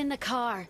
in the car.